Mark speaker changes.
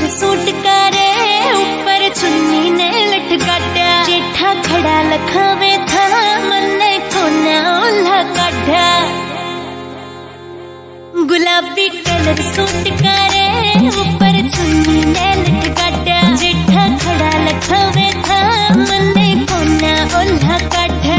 Speaker 1: पर सूट करे, ऊपर चुन्नी ने लटकाट्या जेठा खड़ा लखावे था मन्ने कोना ओला काढ़ा गुलाबी कलर सूट करे, ऊपर चुन्नी ने लटकाट्या जेठा खड़ा लखावे था मन्ने कोना ओला काढ़ा